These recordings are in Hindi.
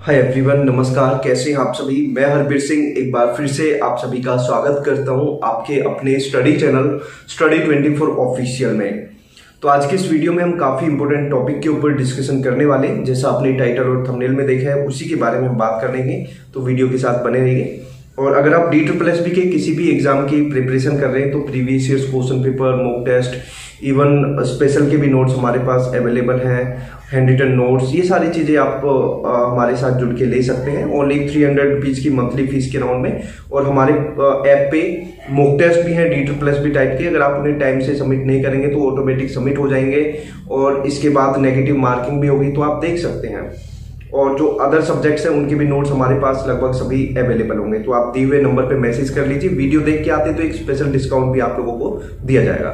हाय एवरीवन नमस्कार, कैसे हैं आप सभी? मैं हरबीर सिंह, एक बार फिर से आप सभी का स्वागत करता हूँ आपके अपने स्टडी चैनल, स्टडी 24 ऑफिशियल में। तो आज के इस वीडियो में हम काफ़ी इंपॉर्टेंट टॉपिक के ऊपर डिस्कशन करने वाले हैं। जैसा आपने टाइटल और थंबनेल में देखा है, उसी के बारे में हम बात करेंगे तो वीडियो के साथ बने रहिए। और अगर आप डी ट्रिपल एस के किसी भी एग्ज़ाम की प्रिपरेशन कर रहे हैं तो previous years question paper mock test even special के भी नोट्स हमारे पास अवेलेबल हैं हैंड रिटन नोट्स ये सारी चीज़ें आप आ, हमारे साथ जुड़ के ले सकते हैं। ओनली थ्री हंड्रेड रुपीज़ की मंथली फ़ीस के राउंड में। और हमारे ऐप पे मॉक टेस्ट भी हैं डी टू प्लस भी टाइप के। अगर आप उन्हें टाइम से सबमिट नहीं करेंगे तो ऑटोमेटिक सबमिट हो जाएँगे। और इसके बाद नेगेटिव मार्किंग भी होगी तो आप देख सकते हैं। और जो अदर सब्जेक्ट्स हैं उनके भी नोट्स हमारे पास लगभग सभी अवेलेबल होंगे। तो आप दिए हुए नंबर पे मैसेज कर लीजिए। वीडियो देख के आते तो एक स्पेशल डिस्काउंट भी आप लोगों को दिया जाएगा।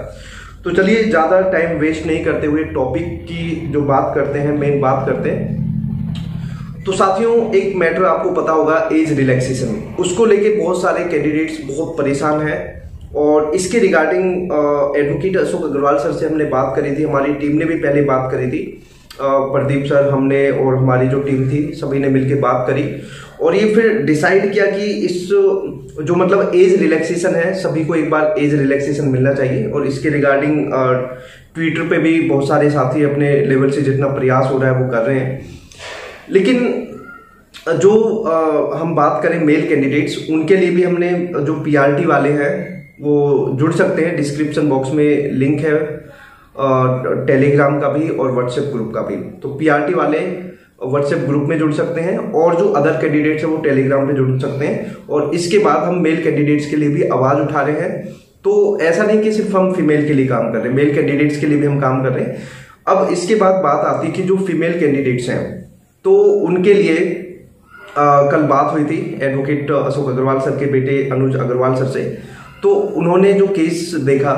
तो चलिए, ज़्यादा टाइम वेस्ट नहीं करते हुए टॉपिक की जो बात करते हैं मेन बात करते हैं। तो साथियों, एक मैटर आपको पता होगा एज रिलैक्सेशन उसको लेके बहुत सारे कैंडिडेट्स बहुत परेशान हैं और इसके regarding advocate Ashok Agrawal sir से हमने बात करी थी, हमारी टीम ने भी पहले बात करी थी। प्रदीप सर हमने और हमारी जो टीम थी सभी ने मिलकर बात करी और ये फिर डिसाइड किया कि इस जो मतलब एज रिलैक्सेशन है सभी को एक बार एज रिलैक्सेशन मिलना चाहिए और इसके रिगार्डिंग ट्विटर पे भी बहुत सारे साथी अपने लेवल से जितना प्रयास हो रहा है वो कर रहे हैं। लेकिन जो आ, हम बात करें मेल कैंडिडेट्स उनके लिए भी हमने जो पीआरटी वाले हैं वो जुड़ सकते हैं। डिस्क्रिप्शन बॉक्स में लिंक है। टेलीग्राम का भी और व्हाट्सएप ग्रुप का भी। तो पीआरटी वाले व्हाट्सएप ग्रुप में जुड़ सकते हैं और जो अदर कैंडिडेट्स हैं वो टेलीग्राम पे जुड़ सकते हैं। और इसके बाद हम मेल कैंडिडेट्स के लिए भी आवाज़ उठा रहे हैं। तो ऐसा नहीं कि सिर्फ़ हम फीमेल के लिए काम कर रहे हैं मेल कैंडिडेट्स के लिए भी हम काम कर रहे हैं। अब इसके बाद बात आती है कि जो फीमेल कैंडिडेट्स हैं तो उनके लिए आ, कल बात हुई थी एडवोकेट अशोक अग्रवाल सर के बेटे अनुज अग्रवाल सर से। तो उन्होंने जो केस देखा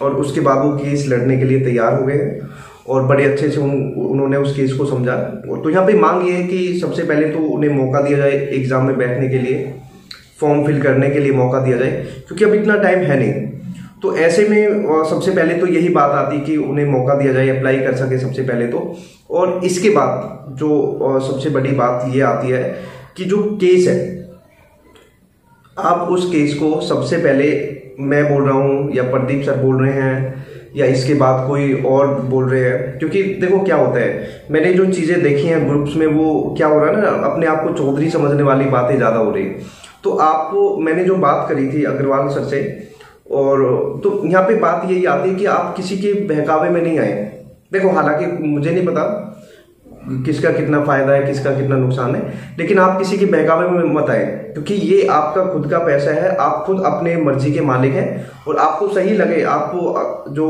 और उसके बाद वो केस लड़ने के लिए तैयार हो गए और बड़े अच्छे से उन, उन्होंने उस केस को समझा। और तो यहाँ पे मांग ये है कि सबसे पहले तो उन्हें मौका दिया जाए एग्ज़ाम में बैठने के लिए फॉर्म फिल करने के लिए मौका दिया जाए क्योंकि अब इतना टाइम है नहीं। तो ऐसे में सबसे पहले तो यही बात आती कि उन्हें मौका दिया जाए अप्लाई कर सके सबसे पहले तो। और इसके बाद जो सबसे बड़ी बात ये आती है कि जो केस है आप उस केस को सबसे पहले मैं बोल रहा हूँ या प्रदीप सर बोल रहे हैं या इसके बाद कोई और बोल रहे हैं, क्योंकि देखो क्या होता है, मैंने जो चीज़ें देखी हैं ग्रुप्स में, वो क्या हो रहा है ना, अपने आप को चौधरी समझने वाली बातें ज़्यादा हो रही तो आपको मैंने जो बात करी थी अग्रवाल सर से, और तो यहाँ पे बात यही आती है कि आप किसी के बहकावे में नहीं आए। देखो हालाँकि मुझे नहीं पता किसका कितना फ़ायदा है, किसका कितना नुकसान है। लेकिन आप किसी के बहकावे में मत आए, क्योंकि ये आपका खुद का पैसा है, आप खुद अपने मर्ज़ी के मालिक हैं, और आपको सही लगे आपको जो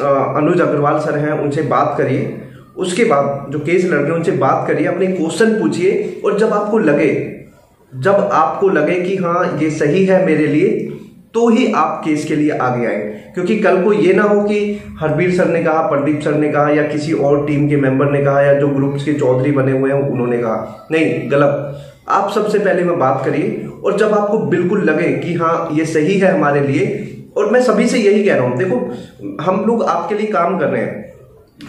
अनुज अग्रवाल सर हैं, उनसे बात करिए। उसके बाद जो केस लड़ रहे हैं, उनसे बात करिए, अपने क्वेश्चन पूछिए, और जब आपको लगे, जब आपको लगे कि हाँ ये सही है मेरे लिए तो ही आप केस के लिए आगे आए। क्योंकि कल को ये ना हो कि हरबीर सर ने कहा प्रदीप सर ने कहा, या किसी और टीम के मेंबर ने कहा, या जो ग्रुप्स के चौधरी बने हुए हैं, उन्होंने कहा। नहीं, गलत। आप सबसे पहले में बात करिए, और जब आपको बिल्कुल लगे कि हाँ ये सही है हमारे लिए, और मैं सभी से यही कह रहा हूँ, देखो, हम लोग आपके लिए काम कर रहे हैं।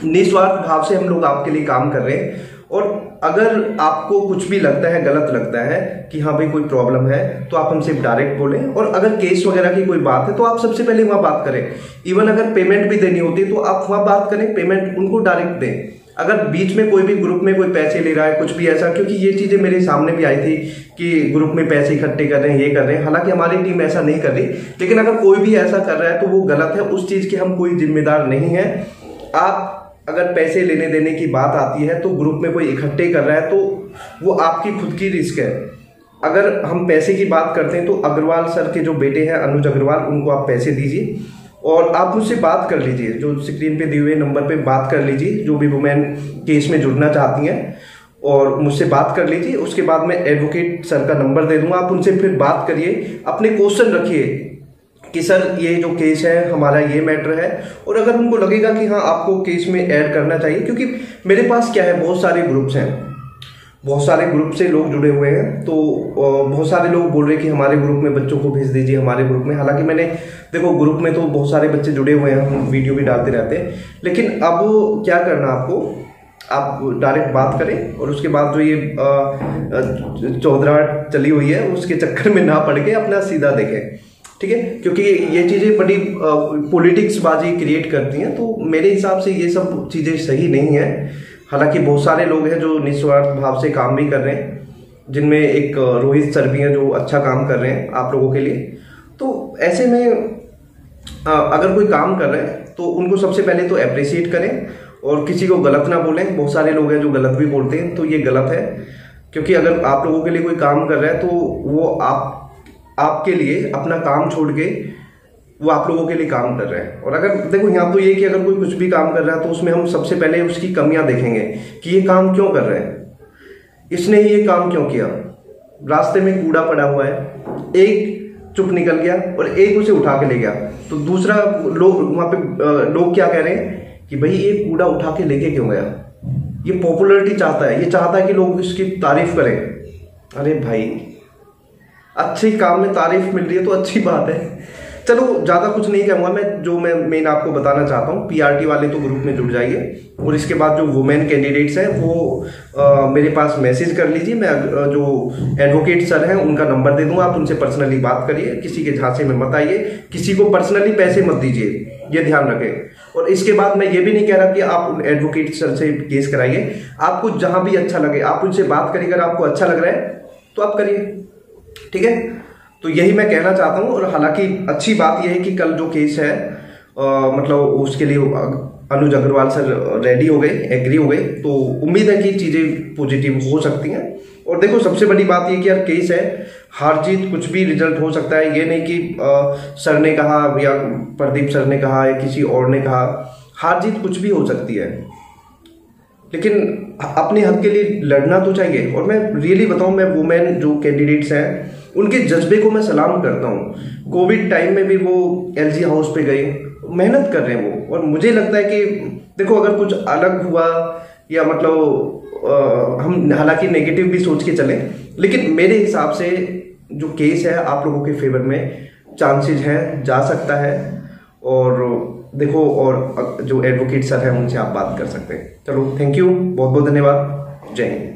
निस्वार्थ भाव से हम लोग आपके लिए काम कर रहे हैं। और अगर आपको कुछ भी लगता है, गलत लगता है कि हाँ भाई कोई प्रॉब्लम है तो आप हमसे डायरेक्ट बोलें और अगर केस वगैरह की कोई बात है तो आप सबसे पहले वहाँ बात करें। इवन अगर पेमेंट भी देनी होती है तो आप वहाँ बात करें पेमेंट उनको डायरेक्ट दें। अगर बीच में कोई भी ग्रुप में कोई पैसे ले रहा है, कुछ भी ऐसा, क्योंकि ये चीज़ें मेरे सामने भी आई थी कि ग्रुप में पैसे इकट्ठे कर रहे हैं, ये कर रहे हैं। हालाँकि हमारी टीम ऐसा नहीं कर रही, लेकिन अगर कोई भी ऐसा कर रहा है तो वो गलत है। उस चीज़ के हम कोई जिम्मेदार नहीं है। आप अगर पैसे लेने देने की बात आती है तो ग्रुप में कोई इकट्ठे कर रहा है तो वो आपकी खुद की रिस्क है। अगर हम पैसे की बात करते हैं तो अग्रवाल सर के जो बेटे हैं अनुज अग्रवाल, उनको आप पैसे दीजिए और आप मुझसे बात कर लीजिए, जो स्क्रीन पे दिए हुए नंबर पे बात कर लीजिए, जो भी वुमेन केस में जुड़ना चाहती हैं, और मुझसे बात कर लीजिए, उसके बाद मैं एडवोकेट सर का नंबर दे दूँगा, आप उनसे फिर बात करिए, अपने क्वेश्चन रखिए। कि सर, ये जो केस है, हमारा ये मैटर है। और अगर उनको लगेगा कि हाँ आपको केस में ऐड करना चाहिए, क्योंकि मेरे पास क्या है, बहुत सारे ग्रुप्स हैं। बहुत सारे ग्रुप से लोग जुड़े हुए हैं। तो बहुत सारे लोग बोल रहे हैं कि हमारे ग्रुप में बच्चों को भेज दीजिए, हमारे ग्रुप में। हालाँकि मैंने, देखो ग्रुप में तो बहुत सारे बच्चे जुड़े हुए हैं, हम वीडियो भी डालते रहते हैं। लेकिन अब क्या करना आपको? आप डायरेक्ट बात करें, और उसके बाद जो ये चौधरा चली हुई है, उसके चक्कर में ना पड़ के अपना सीधा देखें। ठीक है? क्योंकि ये चीज़ें बड़ी पॉलिटिक्स बाजी क्रिएट करती हैं तो मेरे हिसाब से ये सब चीज़ें सही नहीं है। हालाँकि बहुत सारे लोग हैं जो निस्वार्थ भाव से काम भी कर रहे हैं, जिनमें एक रोहित सर भी हैं जो अच्छा काम कर रहे हैं आप लोगों के लिए। तो ऐसे में अगर कोई काम कर रहे हैं तो उनको सबसे पहले तो अप्रिसिएट करें और किसी को गलत ना बोलें। बहुत सारे लोग हैं जो गलत भी बोलते हैं तो ये गलत है। क्योंकि अगर आप लोगों के लिए कोई काम कर रहा है तो वो आप आपके लिए अपना काम छोड़ के वो आप लोगों के लिए काम कर रहे हैं। और अगर, देखो, यहाँ तो ये कि अगर कोई कुछ भी काम कर रहा है तो उसमें हम सबसे पहले उसकी कमियाँ देखेंगे कि ये काम क्यों कर रहे हैं। इसने ये काम क्यों किया? रास्ते में कूड़ा पड़ा हुआ है, एक चुप निकल गया और एक उसे उठा के ले गया। तो दूसरा लोग, वहाँ पे लोग क्या कह रहे हैं कि भाई, ये कूड़ा उठा के लेके क्यों गया? ये पॉपुलरिटी चाहता है, ये चाहता है कि लोग इसकी तारीफ़ करें। अरे भाई अच्छे काम में तारीफ़ मिल रही है तो अच्छी बात है। चलो ज़्यादा कुछ नहीं कहूँगा मैं जो मैं मेन आपको बताना चाहता हूँ पीआरटी वाले तो ग्रुप में जुड़ जाइए। और इसके बाद जो वुमेन कैंडिडेट्स हैं वो आ, मेरे पास मैसेज कर लीजिए मैं जो एडवोकेट सर हैं उनका नंबर दे दूँगा आप उनसे पर्सनली बात करिए किसी के झांसे में मत आइए किसी को पर्सनली पैसे मत दीजिए ये ध्यान रखें। और इसके बाद मैं ये भी नहीं कह रहा कि आप उन एडवोकेट सर से केस कराइए आपको जहाँ भी अच्छा लगे आप उनसे बात करिए अगर आपको अच्छा लग रहा है तो आप करिए। ठीक है? तो यही मैं कहना चाहता हूँ और हालाँकि अच्छी बात यह है कि कल जो केस है आ, मतलब उसके लिए अनुज अग्रवाल सर रेडी हो गए एग्री हो गए तो उम्मीद है कि चीज़ें पॉजिटिव हो सकती हैं। और देखो सबसे बड़ी बात ये कि यार केस है हार जीत कुछ भी रिज़ल्ट हो सकता है। ये नहीं कि आ, सर ने कहा या प्रदीप सर ने कहा या किसी और ने कहा हार जीत कुछ भी हो सकती है। लेकिन अपने हक के लिए लड़ना तो चाहिए। और मैं रियली बताऊँ मैं वुमेन जो कैंडिडेट्स हैं उनके जज्बे को मैं सलाम करता हूँ। कोविड टाइम में भी वो एलजी हाउस पे गए मेहनत कर रहे हैं वो। और मुझे लगता है कि देखो अगर कुछ अलग हुआ या मतलब आ, हम हालाँकि नेगेटिव भी सोच के चलें लेकिन मेरे हिसाब से जो केस है आप लोगों के फेवर में चांसेस हैं जा सकता है। और देखो और जो एडवोकेट सर हैं उनसे आप बात कर सकते हैं। चलो थैंक यू बहुत बहुत धन्यवाद। जय हिंद।